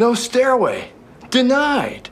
No stairway. Denied.